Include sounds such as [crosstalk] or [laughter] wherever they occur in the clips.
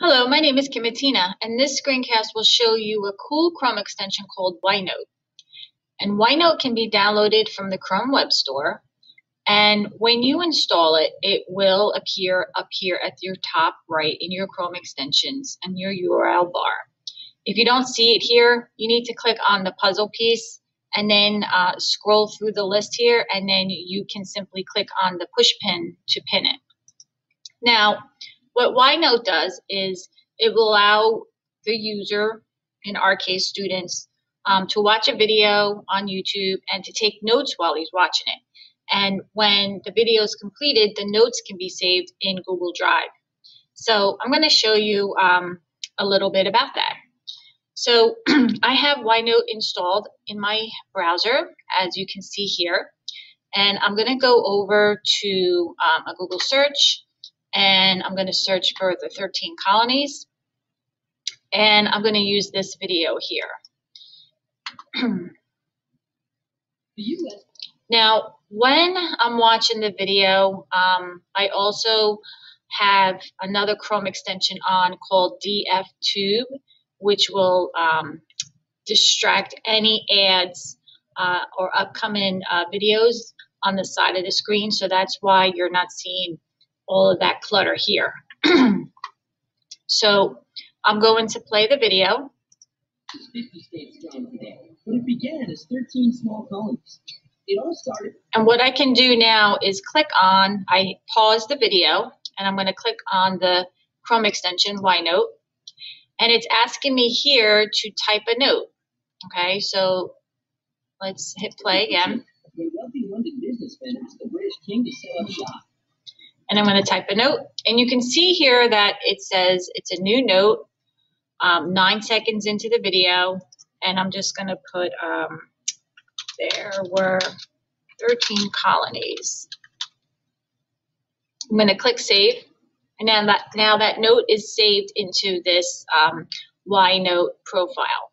Hello, my name is Kim Mattina, and this screencast will show you a cool Chrome extension called YiNote. And YiNote can be downloaded from the Chrome Web Store. And when you install it, it will appear up here at your top right in your Chrome extensions and your URL bar. If you don't see it here, you need to click on the puzzle piece and then uh, scroll through the list here, and then you can simply click on the push pin to pin it. Now, what YiNote does is it will allow the user, in our case students, um, to watch a video on YouTube and to take notes while he's watching it. And when the video is completed, the notes can be saved in Google Drive. So I'm going to show you um, a little bit about that. So [clears throat] I have YiNote installed in my browser, as you can see here. And I'm going to go over to um, a Google search and I'm going to search for the 13 colonies. And I'm going to use this video here. [clears throat] now, when I'm watching the video, um, I also have another Chrome extension on called DFTube, which will um, distract any ads uh, or upcoming uh, videos on the side of the screen. So that's why you're not seeing all of that clutter here. [clears throat] so I'm going to play the video. 50 states today, but it began as 13 small colonies. It all started. And what I can do now is click on, I pause the video, and I'm going to click on the Chrome extension, YiNote, and it's asking me here to type a note. Okay, so let's hit play again. A wealthy London businessman asked the British king to set up shop and I'm going to type a note. And you can see here that it says it's a new note, um, nine seconds into the video, and I'm just going to put um, there were 13 colonies. I'm going to click save, and now that now that note is saved into this um, YiNote profile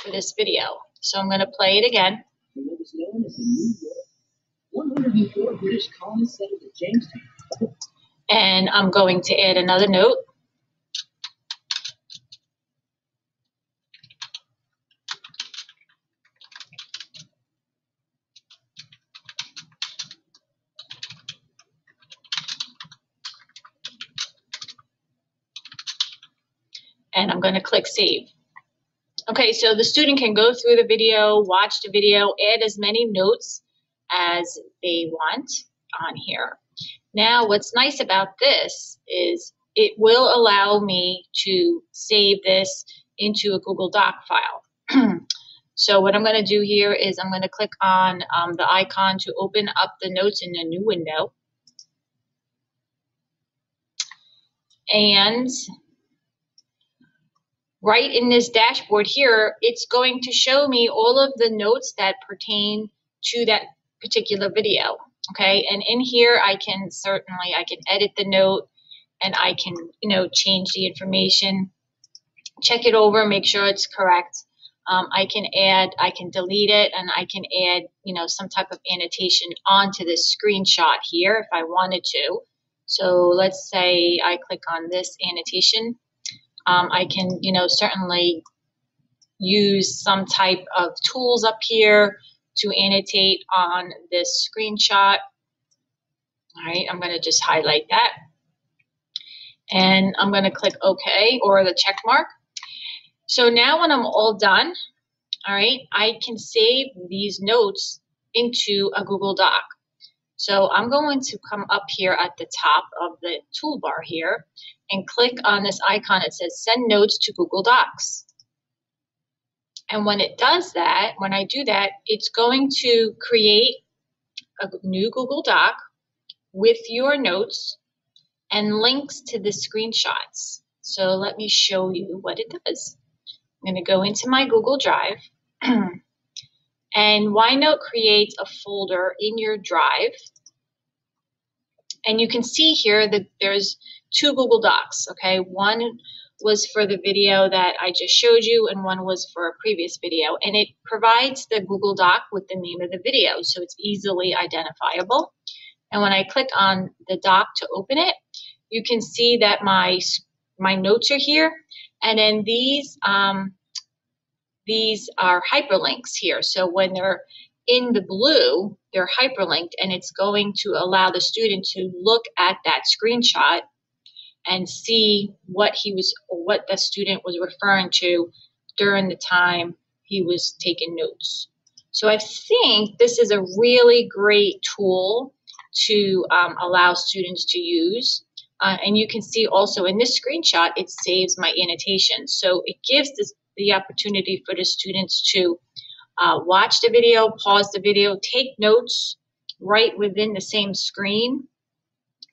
for this video. So I'm going to play it again. What was known as the New York 104 British colonies settled at Jamestown and I'm going to add another note. And I'm going to click save. Okay, so the student can go through the video, watch the video, add as many notes as they want on here. Now, what's nice about this is it will allow me to save this into a Google Doc file. [clears throat] so what I'm going to do here is I'm going to click on um, the icon to open up the notes in a new window. And right in this dashboard here, it's going to show me all of the notes that pertain to that particular video. Okay, and in here I can certainly, I can edit the note and I can, you know, change the information, check it over, make sure it's correct. Um, I can add, I can delete it, and I can add, you know, some type of annotation onto this screenshot here if I wanted to. So let's say I click on this annotation. Um, I can, you know, certainly use some type of tools up here to annotate on this screenshot. All right, I'm going to just highlight that. And I'm going to click OK or the check mark. So now when I'm all done, all right, I can save these notes into a Google Doc. So I'm going to come up here at the top of the toolbar here and click on this icon. It says send notes to Google Docs. And when it does that, when I do that, it's going to create a new Google Doc with your notes and links to the screenshots. So let me show you what it does. I'm going to go into my Google Drive. [clears throat] and YiNote creates a folder in your Drive. And you can see here that there's two Google Docs, okay? One was for the video that I just showed you and one was for a previous video. And it provides the Google Doc with the name of the video so it's easily identifiable. And when I click on the doc to open it, you can see that my my notes are here. And then these, um, these are hyperlinks here. So when they're in the blue, they're hyperlinked and it's going to allow the student to look at that screenshot and see what he was, what the student was referring to during the time he was taking notes. So I think this is a really great tool to um, allow students to use. Uh, and you can see also in this screenshot, it saves my annotations. So it gives this, the opportunity for the students to uh, watch the video, pause the video, take notes right within the same screen,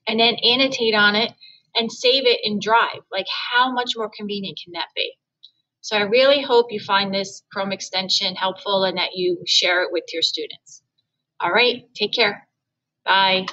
and then annotate on it and save it in Drive. Like how much more convenient can that be? So I really hope you find this Chrome extension helpful and that you share it with your students. All right, take care. Bye.